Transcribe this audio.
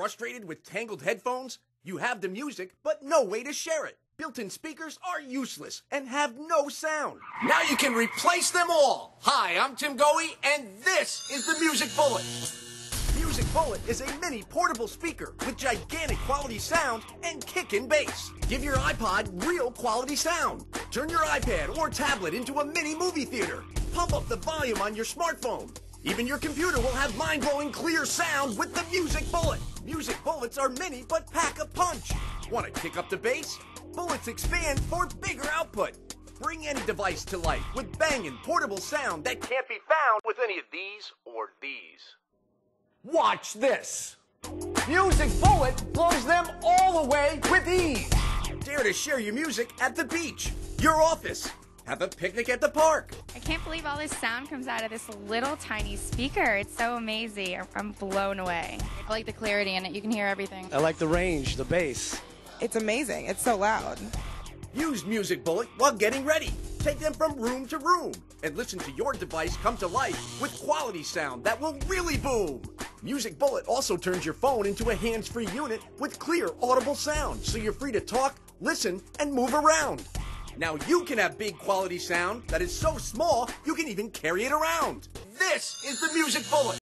Frustrated with tangled headphones? You have the music, but no way to share it. Built-in speakers are useless and have no sound. Now you can replace them all. Hi, I'm Tim Goey, and this is the Music Bullet. Music Bullet is a mini portable speaker with gigantic quality sound and kickin' bass. Give your iPod real quality sound. Turn your iPad or tablet into a mini movie theater. Pump up the volume on your smartphone. Even your computer will have mind-blowing clear sound with the Music Bullet. Music Bullets are mini but pack a punch. Want to kick up the bass? Bullets expand for bigger output. Bring any device to life with banging portable sound that can't be found with any of these or these. Watch this. Music Bullet blows them all away with ease. Dare to share your music at the beach, your office, have a picnic at the park. I can't believe all this sound comes out of this little tiny speaker. It's so amazing. I'm blown away. I like the clarity in it. You can hear everything. I like the range, the bass. It's amazing. It's so loud. Use Music Bullet while getting ready. Take them from room to room and listen to your device come to life with quality sound that will really boom. Music Bullet also turns your phone into a hands-free unit with clear audible sound so you're free to talk, listen, and move around. Now you can have big quality sound that is so small you can even carry it around. This is the Music Bullet.